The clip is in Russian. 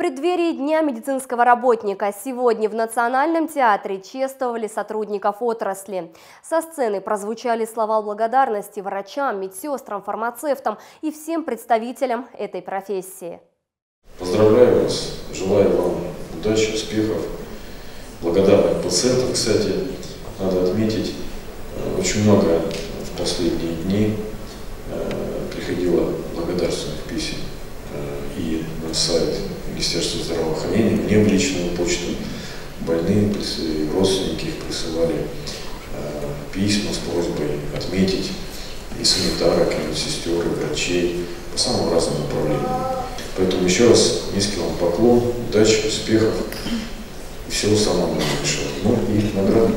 преддверии Дня медицинского работника сегодня в Национальном театре чествовали сотрудников отрасли. Со сцены прозвучали слова благодарности врачам, медсестрам, фармацевтам и всем представителям этой профессии. Поздравляю вас, желаю вам удачи, успехов, благодарных пациентов. Кстати, надо отметить, э, очень много в последние дни э, приходило благодарственных писем сайт Министерства здравоохранения, мне в личную почту больные, родственники их присылали письма с просьбой отметить и санитарок, и медсестер, и врачей по самым разным направлениям. Поэтому еще раз низкий вам поклон, удачи, успехов и всего самого наилучшего. Ну и награды.